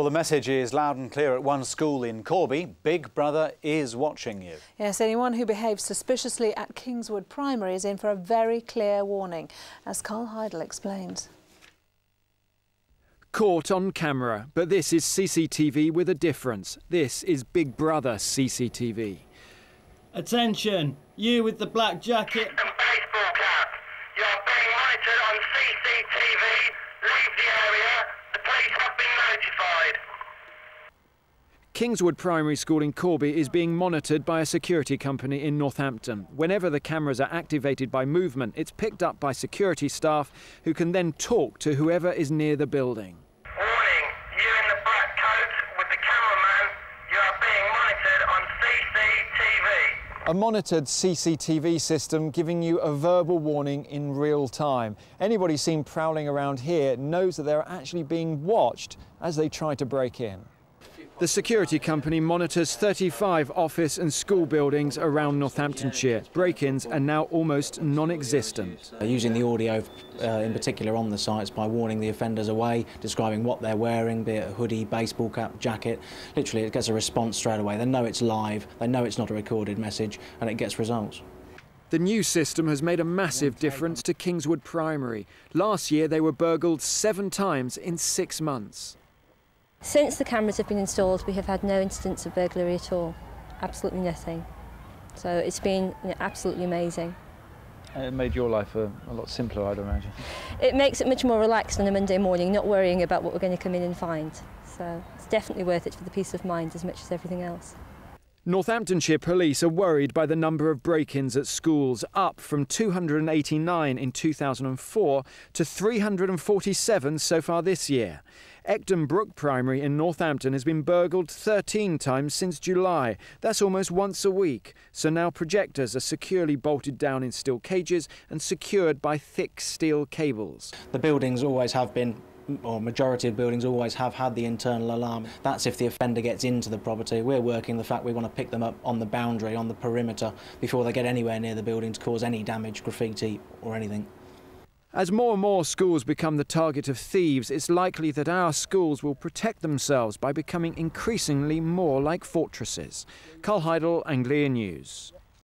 Well, the message is loud and clear at one school in Corby. Big Brother is watching you. Yes, anyone who behaves suspiciously at Kingswood Primary is in for a very clear warning, as Carl Heidel explains. Caught on camera, but this is CCTV with a difference. This is Big Brother CCTV. Attention, you with the black jacket. and baseball cap. You are being monitored on CCTV. Leave the area. The police have been notified. Kingswood Primary School in Corby is being monitored by a security company in Northampton. Whenever the cameras are activated by movement, it's picked up by security staff who can then talk to whoever is near the building. A monitored CCTV system giving you a verbal warning in real time. Anybody seen prowling around here knows that they're actually being watched as they try to break in. The security company monitors 35 office and school buildings around Northamptonshire. Break ins are now almost non existent. Uh, Using the audio uh, in particular on the sites by warning the offenders away, describing what they're wearing, be it a hoodie, baseball cap, jacket. Literally, it gets a response straight away. They know it's live, they know it's not a recorded message, and it gets results. The new system has made a massive difference to Kingswood Primary. Last year, they were burgled seven times in six months. Since the cameras have been installed, we have had no incidents of burglary at all. Absolutely nothing. So it's been you know, absolutely amazing. Uh, it made your life a, a lot simpler, I'd imagine. It makes it much more relaxed on a Monday morning, not worrying about what we're going to come in and find. So it's definitely worth it for the peace of mind as much as everything else. Northamptonshire police are worried by the number of break ins at schools, up from 289 in 2004 to 347 so far this year. Ecton Brook Primary in Northampton has been burgled 13 times since July. That's almost once a week. So now projectors are securely bolted down in steel cages and secured by thick steel cables. The buildings always have been, or majority of buildings always have had the internal alarm. That's if the offender gets into the property. We're working the fact we want to pick them up on the boundary, on the perimeter, before they get anywhere near the building to cause any damage, graffiti, or anything. As more and more schools become the target of thieves, it's likely that our schools will protect themselves by becoming increasingly more like fortresses. Carl Heidel, Anglia News.